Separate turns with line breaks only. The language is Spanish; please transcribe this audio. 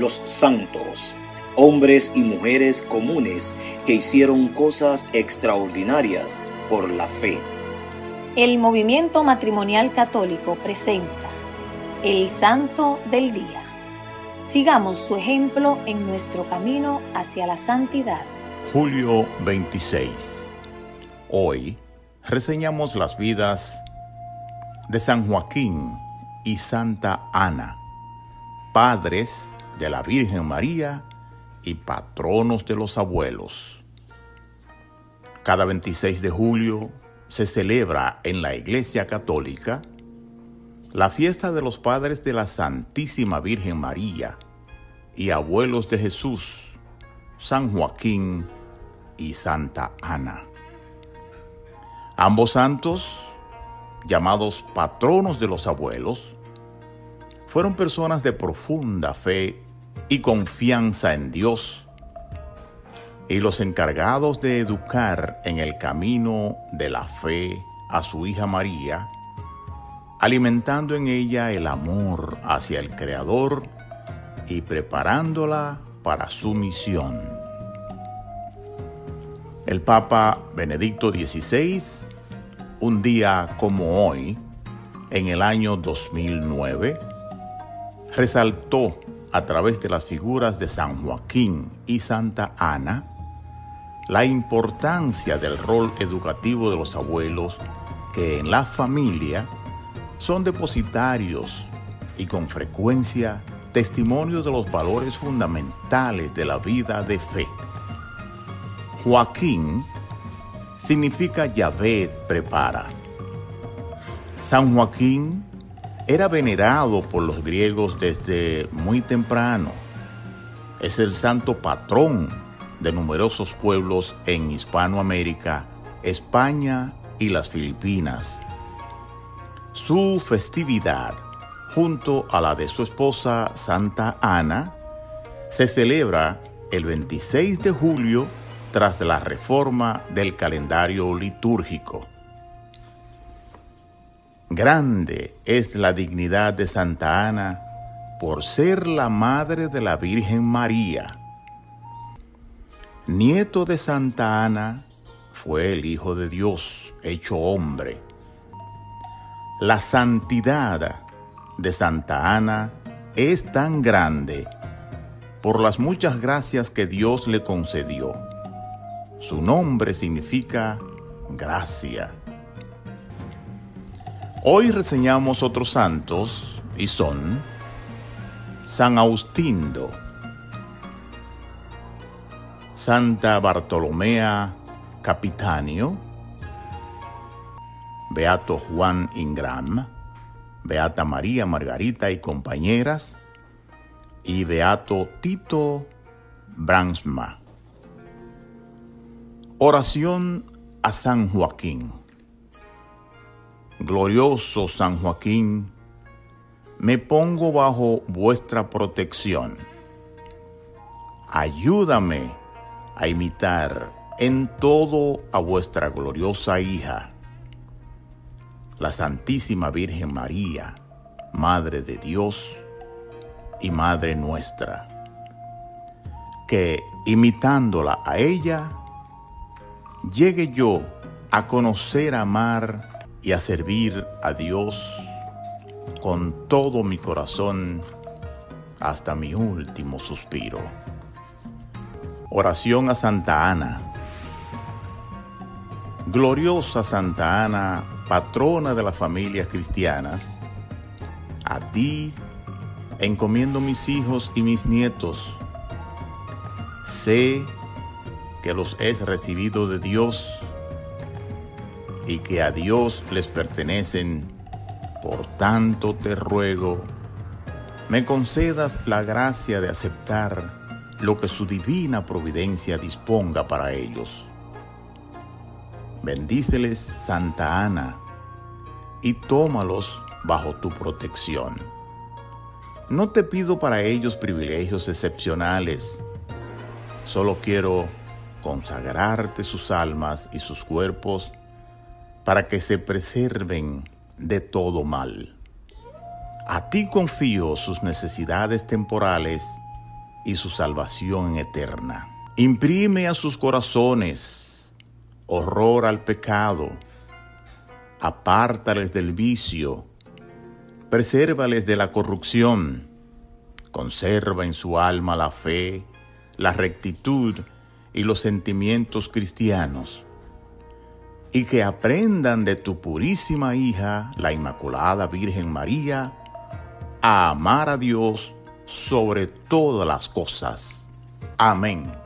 los santos, hombres y mujeres comunes que hicieron cosas extraordinarias por la fe.
El movimiento matrimonial católico presenta el Santo del Día. Sigamos su ejemplo en nuestro camino hacia la santidad.
Julio 26. Hoy reseñamos las vidas de San Joaquín y Santa Ana, padres de la Virgen María y patronos de los abuelos. Cada 26 de julio se celebra en la Iglesia Católica la fiesta de los padres de la Santísima Virgen María y abuelos de Jesús, San Joaquín y Santa Ana. Ambos santos, llamados patronos de los abuelos, fueron personas de profunda fe y confianza en Dios y los encargados de educar en el camino de la fe a su hija María, alimentando en ella el amor hacia el Creador y preparándola para su misión. El Papa Benedicto XVI, un día como hoy, en el año 2009, resaltó a través de las figuras de San Joaquín y Santa Ana la importancia del rol educativo de los abuelos que en la familia son depositarios y con frecuencia testimonio de los valores fundamentales de la vida de fe. Joaquín significa Yahvé prepara. San Joaquín era venerado por los griegos desde muy temprano. Es el santo patrón de numerosos pueblos en Hispanoamérica, España y las Filipinas. Su festividad, junto a la de su esposa Santa Ana, se celebra el 26 de julio tras la reforma del calendario litúrgico. Grande es la dignidad de Santa Ana por ser la madre de la Virgen María. Nieto de Santa Ana, fue el Hijo de Dios hecho hombre. La santidad de Santa Ana es tan grande por las muchas gracias que Dios le concedió. Su nombre significa gracia. Hoy reseñamos otros santos y son San Austindo, Santa Bartolomea Capitanio, Beato Juan Ingram, Beata María Margarita y compañeras, y Beato Tito Bransma. Oración a San Joaquín. Glorioso San Joaquín, me pongo bajo vuestra protección. Ayúdame a imitar en todo a vuestra gloriosa hija, la Santísima Virgen María, Madre de Dios y Madre nuestra, que imitándola a ella, llegue yo a conocer, amar y a servir a Dios con todo mi corazón hasta mi último suspiro. Oración a Santa Ana. Gloriosa Santa Ana, patrona de las familias cristianas, a ti encomiendo mis hijos y mis nietos. Sé que los es recibido de Dios y que a Dios les pertenecen. Por tanto te ruego, me concedas la gracia de aceptar lo que su divina providencia disponga para ellos. Bendíceles, Santa Ana, y tómalos bajo tu protección. No te pido para ellos privilegios excepcionales, solo quiero consagrarte sus almas y sus cuerpos para que se preserven de todo mal. A ti confío sus necesidades temporales y su salvación eterna. Imprime a sus corazones horror al pecado, apártales del vicio, presérvales de la corrupción, conserva en su alma la fe, la rectitud y los sentimientos cristianos, y que aprendan de tu purísima hija, la Inmaculada Virgen María, a amar a Dios sobre todas las cosas. Amén.